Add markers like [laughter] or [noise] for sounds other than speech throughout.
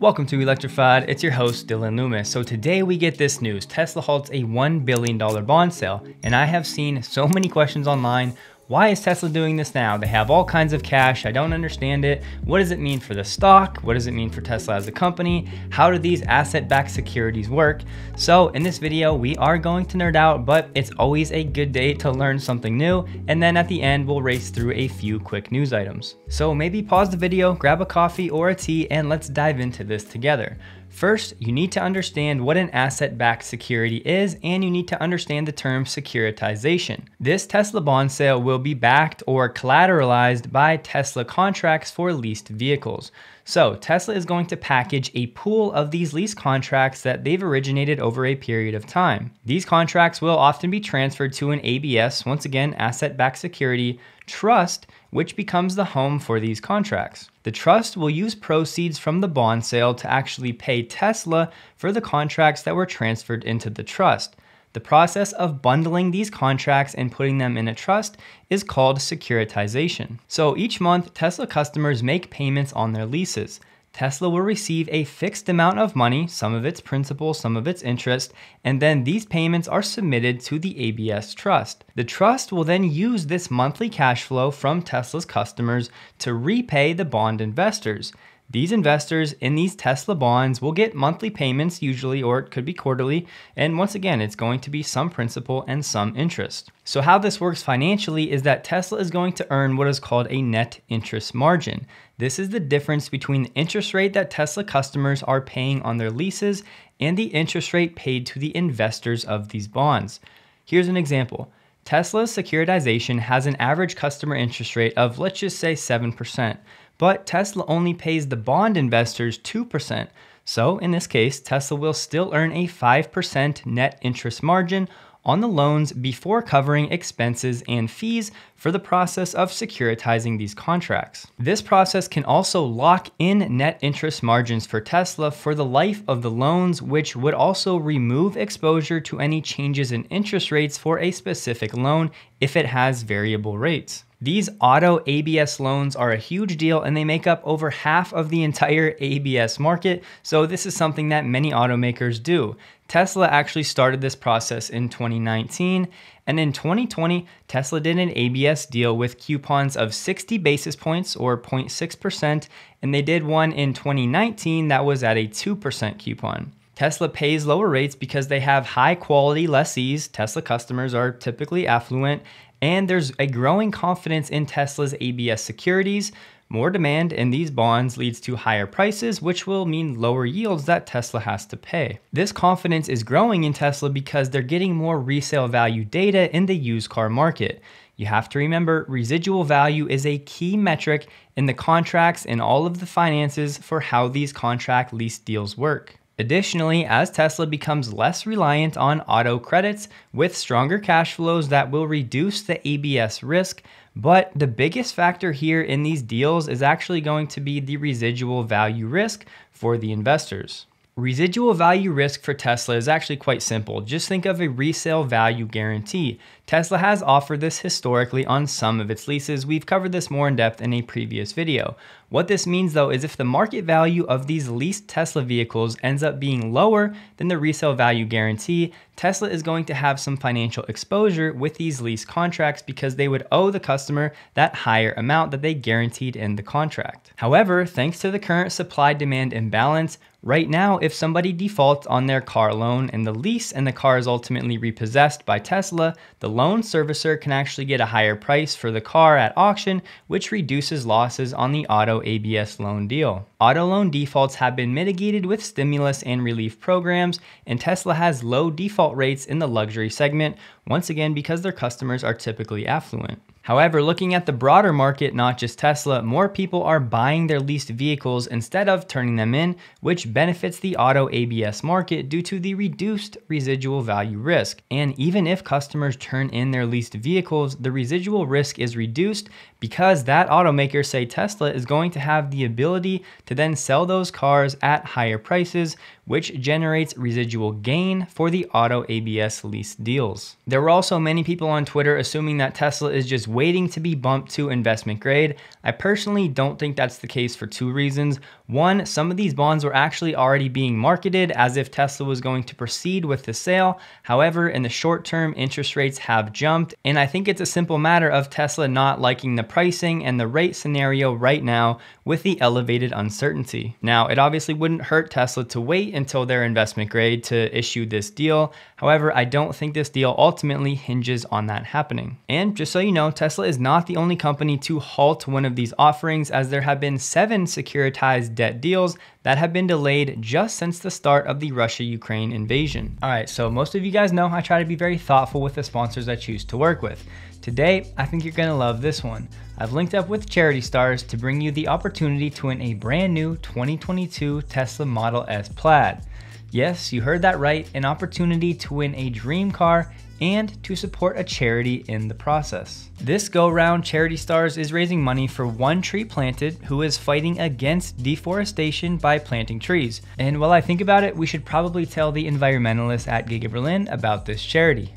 Welcome to Electrified, it's your host Dillon Loomis. So today we get this news, Tesla halts a $1 billion bond sale, and I have seen so many questions online why is Tesla doing this now? They have all kinds of cash. I don't understand it. What does it mean for the stock? What does it mean for Tesla as a company? How do these asset-backed securities work? So in this video, we are going to nerd out, but it's always a good day to learn something new. And then at the end, we'll race through a few quick news items. So maybe pause the video, grab a coffee or a tea, and let's dive into this together. First, you need to understand what an asset-backed security is and you need to understand the term securitization. This Tesla bond sale will be backed or collateralized by Tesla contracts for leased vehicles. So Tesla is going to package a pool of these lease contracts that they've originated over a period of time. These contracts will often be transferred to an ABS, once again, asset-backed security, trust, which becomes the home for these contracts. The trust will use proceeds from the bond sale to actually pay Tesla for the contracts that were transferred into the trust. The process of bundling these contracts and putting them in a trust is called securitization. So each month, Tesla customers make payments on their leases. Tesla will receive a fixed amount of money, some of its principal, some of its interest, and then these payments are submitted to the ABS trust. The trust will then use this monthly cash flow from Tesla's customers to repay the bond investors. These investors in these Tesla bonds will get monthly payments usually, or it could be quarterly. And once again, it's going to be some principal and some interest. So how this works financially is that Tesla is going to earn what is called a net interest margin. This is the difference between the interest rate that Tesla customers are paying on their leases and the interest rate paid to the investors of these bonds. Here's an example. Tesla's securitization has an average customer interest rate of let's just say 7% but Tesla only pays the bond investors 2%. So in this case, Tesla will still earn a 5% net interest margin on the loans before covering expenses and fees for the process of securitizing these contracts. This process can also lock in net interest margins for Tesla for the life of the loans, which would also remove exposure to any changes in interest rates for a specific loan if it has variable rates. These auto ABS loans are a huge deal and they make up over half of the entire ABS market. So this is something that many automakers do. Tesla actually started this process in 2019. And in 2020, Tesla did an ABS deal with coupons of 60 basis points or 0.6%. And they did one in 2019 that was at a 2% coupon. Tesla pays lower rates because they have high quality lessees. Tesla customers are typically affluent and there's a growing confidence in Tesla's ABS securities. More demand in these bonds leads to higher prices, which will mean lower yields that Tesla has to pay. This confidence is growing in Tesla because they're getting more resale value data in the used car market. You have to remember residual value is a key metric in the contracts and all of the finances for how these contract lease deals work. Additionally, as Tesla becomes less reliant on auto credits with stronger cash flows that will reduce the ABS risk, but the biggest factor here in these deals is actually going to be the residual value risk for the investors. Residual value risk for Tesla is actually quite simple. Just think of a resale value guarantee. Tesla has offered this historically on some of its leases. We've covered this more in depth in a previous video. What this means though is if the market value of these leased Tesla vehicles ends up being lower than the resale value guarantee, Tesla is going to have some financial exposure with these lease contracts because they would owe the customer that higher amount that they guaranteed in the contract. However, thanks to the current supply demand imbalance, Right now, if somebody defaults on their car loan and the lease and the car is ultimately repossessed by Tesla, the loan servicer can actually get a higher price for the car at auction, which reduces losses on the auto ABS loan deal. Auto loan defaults have been mitigated with stimulus and relief programs, and Tesla has low default rates in the luxury segment, once again because their customers are typically affluent. However, looking at the broader market, not just Tesla, more people are buying their leased vehicles instead of turning them in, which benefits the auto ABS market due to the reduced residual value risk. And even if customers turn in their leased vehicles, the residual risk is reduced because that automaker, say Tesla, is going to have the ability to then sell those cars at higher prices, which generates residual gain for the auto ABS lease deals. There were also many people on Twitter assuming that Tesla is just waiting to be bumped to investment grade. I personally don't think that's the case for two reasons. One, some of these bonds were actually already being marketed as if Tesla was going to proceed with the sale. However, in the short term, interest rates have jumped. And I think it's a simple matter of Tesla not liking the pricing and the rate scenario right now with the elevated uncertainty. Now, it obviously wouldn't hurt Tesla to wait until their investment grade to issue this deal. However, I don't think this deal ultimately hinges on that happening. And just so you know, Tesla is not the only company to halt one of these offerings as there have been seven securitized debt deals that have been delayed just since the start of the Russia-Ukraine invasion. All right, so most of you guys know I try to be very thoughtful with the sponsors I choose to work with. Today, I think you're gonna love this one. I've linked up with Charity Stars to bring you the opportunity to win a brand new 2022 Tesla Model S Plaid. Yes, you heard that right, an opportunity to win a dream car and to support a charity in the process. This go round, Charity Stars is raising money for One Tree Planted, who is fighting against deforestation by planting trees. And while I think about it, we should probably tell the environmentalists at Giga Berlin about this charity.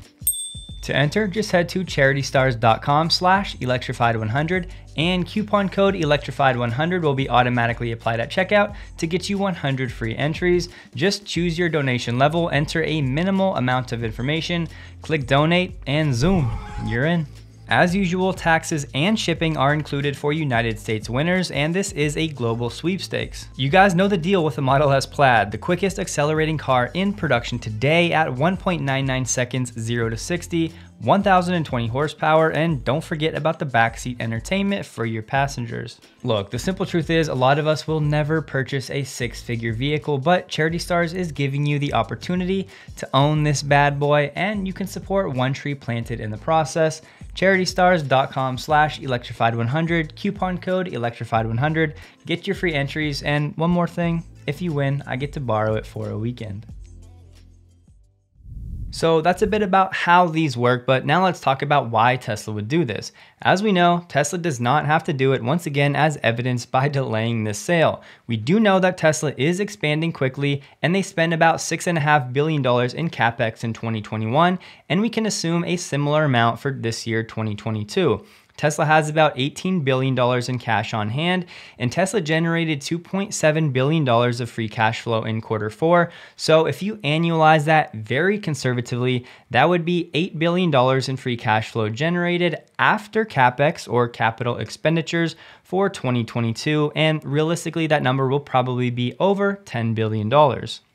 To enter, just head to charitystars.com slash electrified100 and coupon code electrified100 will be automatically applied at checkout to get you 100 free entries. Just choose your donation level, enter a minimal amount of information, click donate, and zoom, you're in. As usual, taxes and shipping are included for United States winners, and this is a global sweepstakes. You guys know the deal with the Model S Plaid, the quickest accelerating car in production today at 1.99 seconds 0 to 60, 1020 horsepower, and don't forget about the backseat entertainment for your passengers. Look, the simple truth is a lot of us will never purchase a six figure vehicle, but Charity Stars is giving you the opportunity to own this bad boy and you can support one tree planted in the process charitystars.com slash electrified100, coupon code electrified100, get your free entries, and one more thing, if you win, I get to borrow it for a weekend. So that's a bit about how these work, but now let's talk about why Tesla would do this. As we know, Tesla does not have to do it once again as evidenced by [laughs] delaying this sale. We do know that Tesla is expanding quickly and they spend about $6.5 billion in capex in 2021, and we can assume a similar amount for this year 2022. Tesla has about $18 billion in cash on hand, and Tesla generated $2.7 billion of free cash flow in quarter four. So if you annualize that very conservatively, that would be $8 billion in free cash flow generated after capex or capital expenditures for 2022. And realistically, that number will probably be over $10 billion.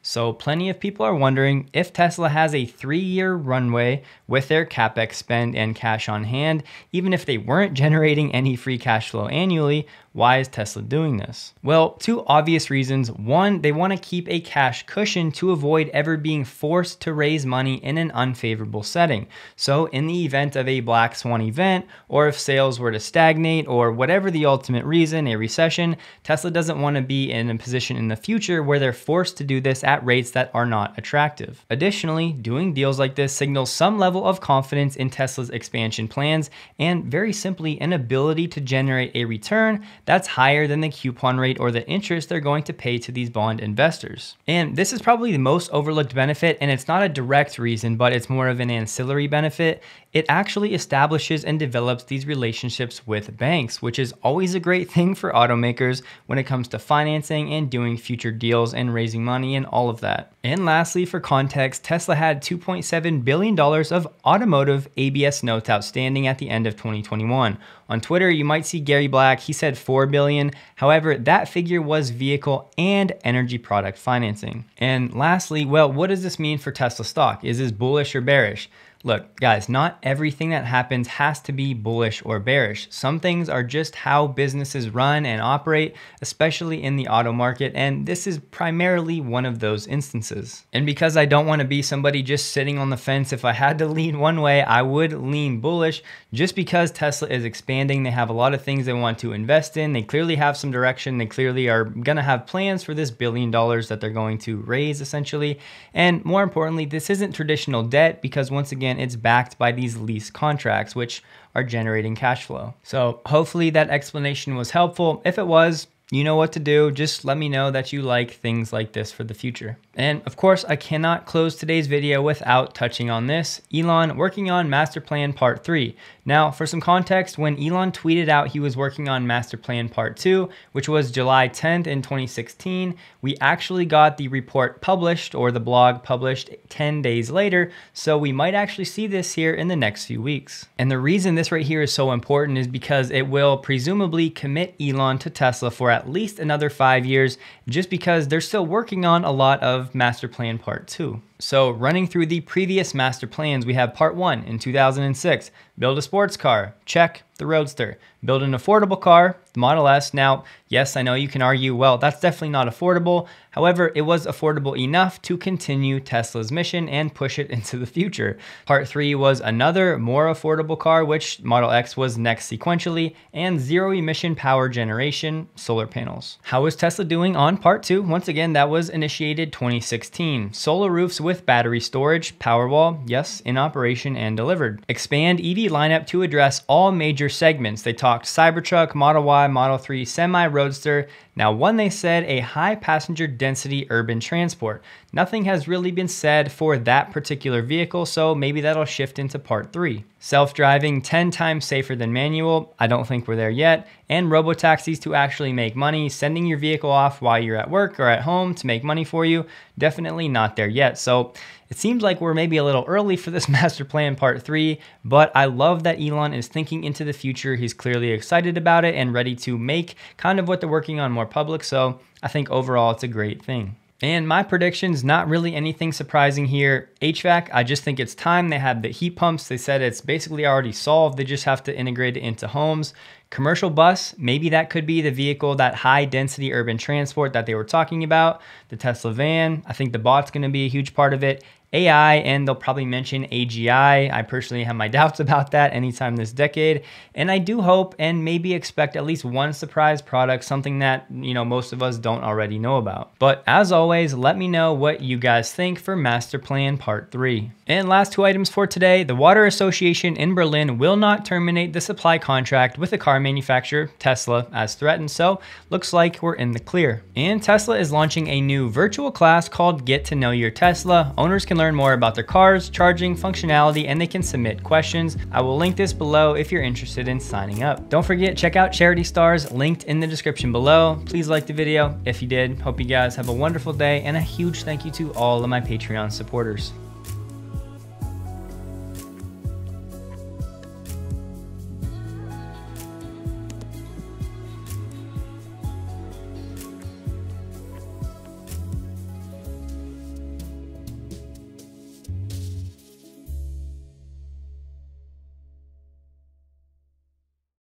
So plenty of people are wondering if Tesla has a three-year runway with their capex spend and cash on hand, even if they weren't generating any free cash flow annually, why is Tesla doing this? Well, two obvious reasons. One, they want to keep a cash cushion to avoid ever being forced to raise money in an unfavorable setting. So in the event of a black swan event, or if sales were to stagnate, or whatever the ultimate reason, a recession, Tesla doesn't want to be in a position in the future where they're forced to do this at rates that are not attractive. Additionally, doing deals like this signals some level of confidence in Tesla's expansion plans and very simply an ability to generate a return that's higher than the coupon rate or the interest they're going to pay to these bond investors. And this is probably the most overlooked benefit, and it's not a direct reason, but it's more of an ancillary benefit. It actually establishes and develops these relationships with banks, which is always a great thing for automakers when it comes to financing and doing future deals and raising money and all of that. And lastly, for context, Tesla had $2.7 billion of automotive ABS notes outstanding at the end of 2021. On Twitter, you might see Gary Black, he said 4 billion. However, that figure was vehicle and energy product financing. And lastly, well, what does this mean for Tesla stock? Is this bullish or bearish? Look, guys, not everything that happens has to be bullish or bearish. Some things are just how businesses run and operate, especially in the auto market, and this is primarily one of those instances. And because I don't want to be somebody just sitting on the fence, if I had to lean one way, I would lean bullish just because Tesla is expanding. They have a lot of things they want to invest in. They clearly have some direction. They clearly are going to have plans for this billion dollars that they're going to raise essentially. And more importantly, this isn't traditional debt because once again, it's backed by these lease contracts, which are generating cash flow. So hopefully that explanation was helpful. If it was, you know what to do. Just let me know that you like things like this for the future. And of course, I cannot close today's video without touching on this. Elon working on Master Plan Part 3. Now, for some context, when Elon tweeted out he was working on Master Plan Part 2, which was July 10th in 2016, we actually got the report published or the blog published 10 days later, so we might actually see this here in the next few weeks. And the reason this right here is so important is because it will presumably commit Elon to Tesla for at least another five years, just because they're still working on a lot of Master Plan Part 2. So running through the previous master plans, we have part one in 2006, build a sports car, check, the Roadster. Build an affordable car, the Model S. Now, yes, I know you can argue, well, that's definitely not affordable. However, it was affordable enough to continue Tesla's mission and push it [laughs] into the future. Part three was another more affordable car, which Model X was next sequentially, and zero emission power generation, solar panels. How is Tesla doing on part two? Once again, that was initiated 2016. Solar roofs with battery storage, Powerwall, yes, in operation and delivered. Expand EV lineup to address all major segments. They talked Cybertruck, Model Y, Model 3, Semi Roadster, now, one, they said a high passenger density urban transport. Nothing has really been said for that particular vehicle, so maybe that'll shift into part three. Self-driving 10 times safer than manual, I don't think we're there yet, and robo-taxis to actually make money, sending your vehicle off while you're at work or at home to make money for you, definitely not there yet. So it seems like we're maybe a little early for this [laughs] master plan part three, but I love that Elon is thinking into the future. He's clearly excited about it and ready to make kind of what they're working on more public. So I think overall it's a great thing. And my predictions, not really anything surprising here. HVAC, I just think it's time. They have the heat pumps. They said it's basically already solved. They just have to integrate it into homes. Commercial bus, maybe that could be the vehicle, that high density urban transport that they were talking about. The Tesla van, I think the bot's gonna be a huge part of it. AI and they'll probably mention AGI. I personally have my [laughs] doubts about that anytime this decade. And I do hope and maybe expect at least one surprise product, something that, you know, most of us don't already know about. But as always, let me know what you guys think for Master Plan Part 3. And last two items for today, the Water Association in Berlin will not terminate the supply contract with the car manufacturer, Tesla, as threatened, so looks like we're in the clear. And Tesla is launching a new virtual class called Get to Know Your Tesla. Owners can learn more about their cars, charging, functionality, and they can submit questions. I will link this below if you're interested in signing up. Don't forget, check out Charity Stars, linked in the description below. Please like the video if you did. Hope you guys have a wonderful day, and a huge thank you to all of my Patreon supporters.